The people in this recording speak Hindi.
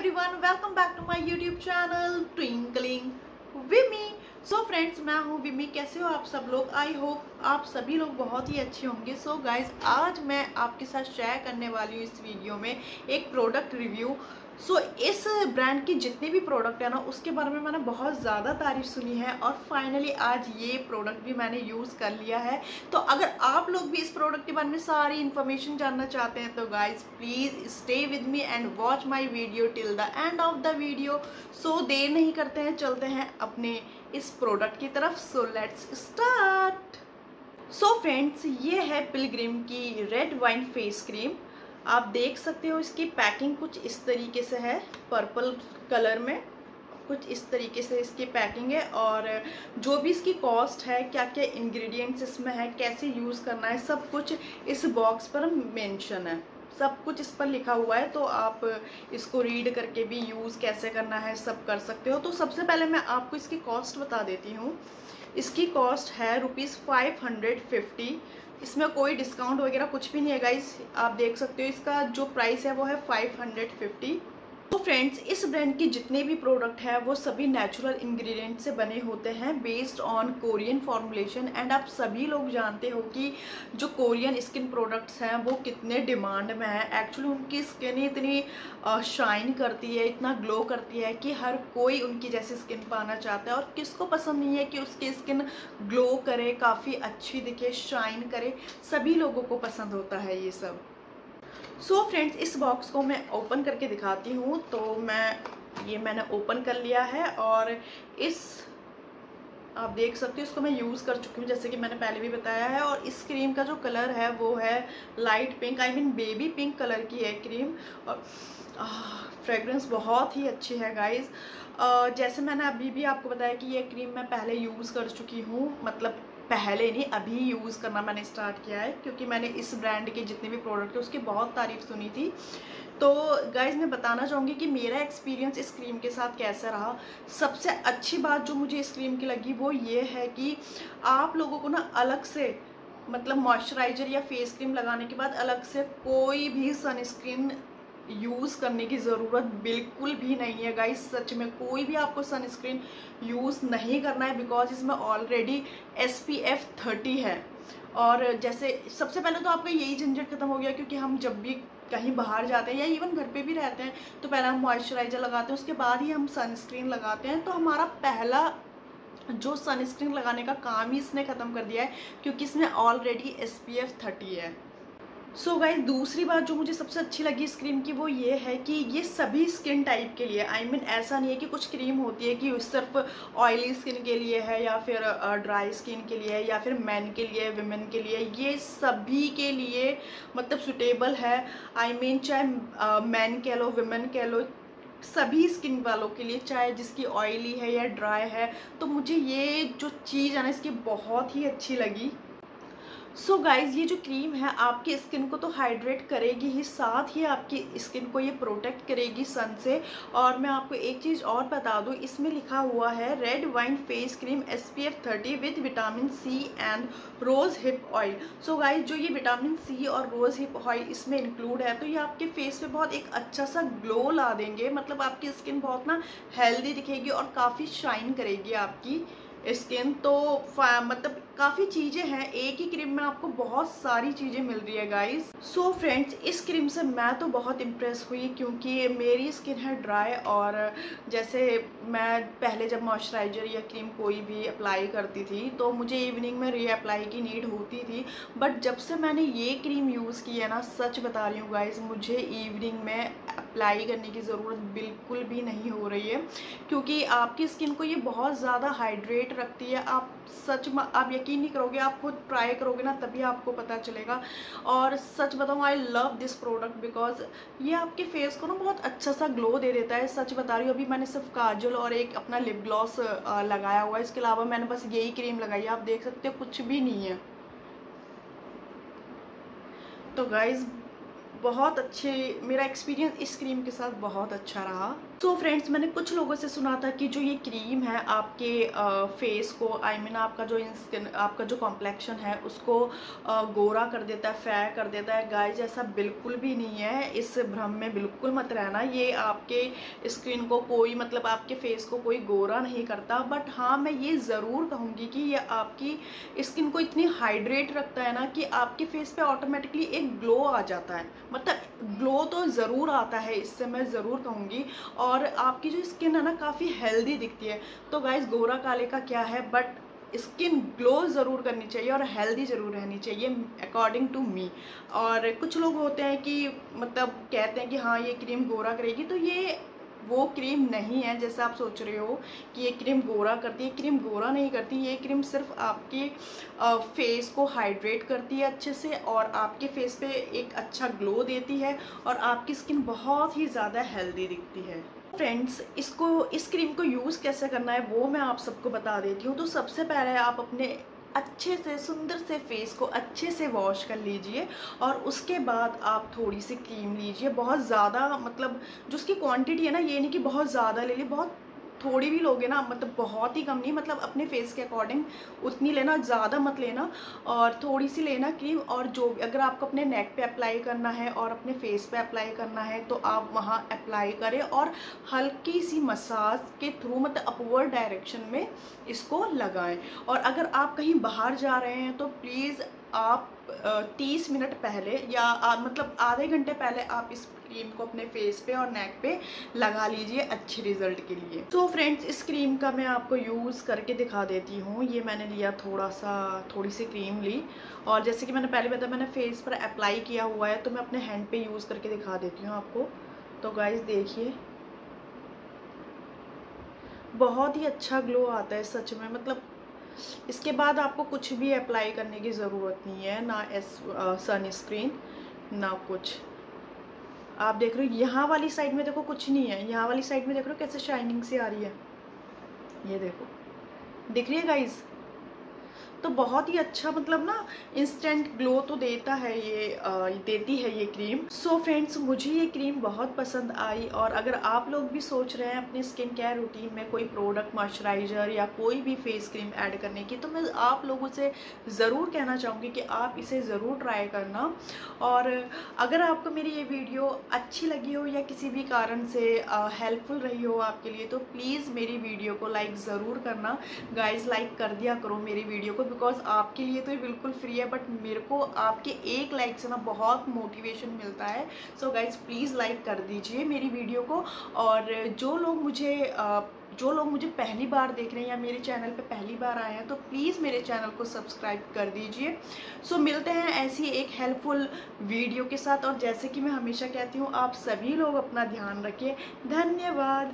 Everyone welcome back to my YouTube channel Twinkling Vimmy so friends मैं हूँ विमी कैसे हो आप सब लोग? आई होप आप सभी लोग बहुत ही अच्छे होंगे। सो so गाइज़ आज मैं आपके साथ शेयर करने वाली हूँ इस वीडियो में एक प्रोडक्ट रिव्यू सो so, इस ब्रांड की जितने भी प्रोडक्ट है ना उसके बारे में मैंने बहुत ज़्यादा तारीफ़ सुनी है और फाइनली आज ये प्रोडक्ट भी मैंने यूज़ कर लिया है। तो अगर आप लोग भी इस प्रोडक्ट के बारे में सारी इन्फॉर्मेशन जानना चाहते हैं तो guys please stay with me and watch my video till the end of the video so देर नहीं करते हैं चलते हैं अपने इस प्रोडक्ट की तरफ़। So let's start so so friends ये है पिलग्रिम की रेड वाइन फेस क्रीम आप देख सकते हो इसकी पैकिंग कुछ इस तरीके से है पर्पल कलर में. कुछ इस तरीके से इसकी पैकिंग है और जो भी इसकी कॉस्ट है क्या क्या इंग्रेडिएंट्स इसमें है, कैसे यूज़ करना है, सब कुछ इस बॉक्स पर मेंशन है. सब कुछ इस पर लिखा हुआ है तो आप इसको रीड करके भी यूज़ कैसे करना है, सब कर सकते हो। तो सबसे पहले मैं आपको इसकी कॉस्ट बता देती हूँ। इसकी कॉस्ट है रुपीज़ फाइव हंड्रेड फिफ्टी इसमें कोई डिस्काउंट वगैरह कुछ भी नहीं है गाइस आप देख सकते हो, इसका जो प्राइस है वो है फाइव हंड्रेड फिफ्टी फ्रेंड्स इस ब्रांड की जितने भी प्रोडक्ट हैं, वो सभी नेचुरल इंग्रेडिएंट से बने होते हैं based on Korean formulation and आप सभी लोग जानते हो कि जो कोरियन स्किन प्रोडक्ट्स हैं, वो कितने डिमांड में हैं. एक्चुअली उनकी स्किन इतनी शाइन करती है, इतना ग्लो करती है कि हर कोई उनकी जैसी स्किन पाना चाहता है. और किसको पसंद नहीं है कि उसकी स्किन ग्लो करे, काफ़ी अच्छी दिखे शाइन करे? सभी लोगों को पसंद होता है ये सब. सो so फ्रेंड्स इस बॉक्स को मैं ओपन करके दिखाती हूँ तो मैं, ये मैंने ओपन कर लिया है और इस, आप देख सकते हो, इसको मैं यूज़ कर चुकी हूँ, जैसे कि मैंने पहले भी बताया है और इस क्रीम का जो कलर है, वो है light pink I mean baby pink colour की है क्रीम और फ्रेगरेंस बहुत ही अच्छी है गाइज़ जैसे मैंने अभी भी आपको बताया कि ये क्रीम मैं पहले यूज़ कर चुकी हूँ मतलब पहले नहीं अभी यूज़ करना मैंने स्टार्ट किया है, क्योंकि मैंने इस ब्रांड के जितने भी प्रोडक्ट थे, उसकी बहुत तारीफ़ सुनी थी। तो गाइज़ मैं बताना चाहूँगी कि मेरा एक्सपीरियंस इस क्रीम के साथ कैसा रहा। सबसे अच्छी बात जो मुझे इस क्रीम की लगी, वो ये है कि आप लोगों को ना अलग से मतलब मॉइस्चराइज़र या फेस क्रीम लगाने के बाद अलग से कोई भी सनस्क्रीन यूज़ करने की ज़रूरत बिल्कुल भी नहीं है गाइस सच में कोई भी आपको सनस्क्रीन यूज़ नहीं करना है बिकॉज़ इसमें already S P F thirty है. और जैसे, सबसे पहले तो आपका यही झंझट खत्म हो गया क्योंकि हम जब भी कहीं बाहर जाते हैं या इवन घर पे भी रहते हैं तो पहले हम मॉइस्चराइज़र लगाते हैं, उसके बाद ही हम सनस्क्रीन लगाते हैं. तो हमारा पहला जो सनस्क्रीन लगाने का काम ही इसने ख़त्म कर दिया है क्योंकि इसमें already S P F thirty है. सो so गाइज़ दूसरी बात जो मुझे सबसे अच्छी लगी इस क्रीम की वो ये है कि ये सभी स्किन टाइप के लिए आई I मीन mean, ऐसा नहीं है कि कुछ क्रीम होती है कि सिर्फ़ ऑयली स्किन के लिए है या फिर ड्राई स्किन के लिए है या फिर मैन के लिए वुमेन के लिए ये सभी के लिए मतलब सुटेबल है। आई I मीन mean, चाहे मैन कह लो वुमेन कह लो सभी स्किन वालों के लिए चाहे जिसकी ऑयली है या ड्राई है तो मुझे ये जो चीज़ है ना इसकी बहुत ही अच्छी लगी। सो so गाइज़ ये जो क्रीम है, आपकी स्किन को तो हाइड्रेट करेगी ही, साथ ही आपकी स्किन को ये प्रोटेक्ट करेगी सन से। और मैं आपको एक चीज़ और बता दूँ, इसमें लिखा हुआ है red wine face cream S P F thirty with vitamin C and rose hip oil so guys जो ये विटामिन सी और रोज़ हिप ऑयल इसमें इंक्लूड है तो ये आपके फेस पे बहुत एक अच्छा सा ग्लो ला देंगे। मतलब आपकी स्किन बहुत ना हेल्दी दिखेगी और काफ़ी शाइन करेगी आपकी। स्किन तो मतलब काफ़ी चीज़ें हैं। एक ही क्रीम में आपको बहुत सारी चीज़ें मिल रही है गाइस सो फ्रेंड्स इस क्रीम से मैं तो बहुत इम्प्रेस हुई क्योंकि मेरी स्किन है ड्राई और जैसे मैं पहले जब मॉइस्चराइज़र या क्रीम कोई भी अप्लाई करती थी तो मुझे इवनिंग में रीअप्लाई की नीड होती थी। बट जब से मैंने ये क्रीम यूज़ की है ना, सच बता रही हूँ गाइज़ मुझे इवनिंग में अप्लाई करने की ज़रूरत बिल्कुल भी नहीं हो रही है, क्योंकि आपकी स्किन को ये बहुत ज़्यादा हाइड्रेट रखती है। आप सच आप यकीन नहीं करोगे, आप खुद ट्राई करोगे ना, तभी आपको पता चलेगा। और सच बताऊँ I love this product because ये आपके फेस को ना बहुत अच्छा सा ग्लो दे देता है। सच बता रही हूँ, अभी मैंने सिर्फ़ काजल और एक अपना लिप ग्लॉस लगाया हुआ है। इसके अलावा मैंने बस यही क्रीम लगाई है। आप देख सकते हो, कुछ भी नहीं है। तो गाइज़ बहुत अच्छे मेरा एक्सपीरियंस इस क्रीम के साथ बहुत अच्छा रहा। तो so फ्रेंड्स मैंने कुछ लोगों से सुना था कि जो ये क्रीम है आपके फेस को आई I मीन mean आपका जो स्किन आपका जो कॉम्प्लेक्शन है, उसको गोरा कर देता है फेयर कर देता है। गाइस ऐसा बिल्कुल भी नहीं है। इस भ्रम में बिल्कुल मत रहना। ये आपके स्किन को कोई मतलब आपके फेस को कोई गोरा नहीं करता। बट हाँ मैं ये ज़रूर कहूँगी कि ये आपकी स्किन को इतनी हाइड्रेट रखता है ना कि आपके फेस पे ऑटोमेटिकली एक ग्लो आ जाता है। मतलब ग्लो तो ज़रूर आता है, इससे मैं ज़रूर कहूँगी। और आपकी जो स्किन है ना, काफ़ी हेल्दी दिखती है। तो गाइज़ गोरा काले का क्या है? बट स्किन ग्लो ज़रूर करनी चाहिए और हेल्दी ज़रूर रहनी चाहिए अकॉर्डिंग टू मी और कुछ लोग होते हैं कि मतलब कहते हैं कि हाँ ये क्रीम गोरा करेगी तो ये वो क्रीम नहीं है, जैसे आप सोच रहे हो कि ये क्रीम गोरा करती है। क्रीम गोरा नहीं करती, ये क्रीम सिर्फ़ आपके फेस को हाइड्रेट करती है अच्छे से और आपके फेस पे एक अच्छा ग्लो देती है और आपकी स्किन बहुत ही ज़्यादा हेल्दी दिखती है। फ्रेंड्स इसको, इस क्रीम को यूज़ कैसे करना है, वो मैं आप सबको बता देती हूँ। तो सबसे पहले आप अपने अच्छे से, सुंदर से फेस को अच्छे से वॉश कर लीजिए और उसके बाद आप थोड़ी सी क्रीम लीजिए। बहुत ज़्यादा मतलब जो उसकी क्वांटिटी है ना, ये नहीं कि बहुत ज़्यादा ले ली, बहुत थोड़ी भी लोगे ना मतलब बहुत ही कम नहीं मतलब अपने फेस के अकॉर्डिंग उतनी लेना, ज़्यादा मत लेना और थोड़ी सी लेना क्रीम और जो अगर आपको अपने नेक पे अप्लाई करना है और अपने फेस पे अप्लाई करना है तो आप वहाँ अप्लाई करें और हल्की सी मसाज के थ्रू मतलब अपवर्ड डायरेक्शन में इसको लगाएँ। और अगर आप कहीं बाहर जा रहे हैं तो प्लीज़ आप तीस मिनट पहले या आ, मतलब आधे घंटे पहले आप इस क्रीम को अपने फेस पे और नेक पे लगा लीजिए अच्छे रिज़ल्ट के लिए। तो so फ्रेंड्स इस क्रीम का मैं आपको यूज़ करके दिखा देती हूँ। ये मैंने लिया थोड़ा सा थोड़ी सी क्रीम ली। और जैसे कि मैंने पहले बताया मैंने फेस पर अप्लाई किया हुआ है तो मैं अपने हैंड पे यूज़ करके दिखा देती हूँ आपको। तो गाइज़ देखिए। बहुत ही अच्छा ग्लो आता है सच में। मतलब इसके बाद आपको कुछ भी अप्लाई करने की ज़रूरत नहीं है, ना एस सनस्क्रीन ना कुछ। आप देख रहे हो, यहाँ वाली साइड में देखो कुछ नहीं है। यहाँ वाली साइड में देख रहे हो कैसे शाइनिंग सी आ रही है। ये देखो। दिख रही है गाइज़ तो बहुत ही अच्छा मतलब ना इंस्टेंट ग्लो तो देता है ये देती है ये क्रीम सो so फ्रेंड्स मुझे ये क्रीम बहुत पसंद आई और अगर आप लोग भी सोच रहे हैं अपने स्किन केयर रूटीन में कोई प्रोडक्ट मॉइस्चराइज़र या कोई भी फेस क्रीम ऐड करने की तो मैं आप लोगों से ज़रूर कहना चाहूँगी कि आप इसे ज़रूर ट्राई करना. और अगर आपको मेरी ये वीडियो अच्छी लगी हो या किसी भी कारण से हेल्पफुल रही हो आपके लिए तो प्लीज़ मेरी वीडियो को लाइक ज़रूर करना. गाइज़ लाइक कर दिया करो मेरी वीडियो को. बिकॉज़ आपके लिए तो ये बिल्कुल फ्री है बट मेरे को आपके एक लाइक से ना बहुत मोटिवेशन मिलता है। सो गाइज़ प्लीज़ लाइक कर दीजिए मेरी वीडियो को। और जो लोग मुझे जो लोग मुझे पहली बार देख रहे हैं या मेरे चैनल पे पहली बार आए हैं तो प्लीज़ मेरे चैनल को सब्सक्राइब कर दीजिए। सो so, मिलते हैं ऐसी एक हेल्पफुल वीडियो के साथ। और जैसे कि मैं हमेशा कहती हूँ आप सभी लोग अपना ध्यान रखिए। धन्यवाद।